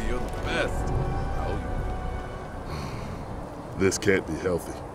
the best. This can't be healthy.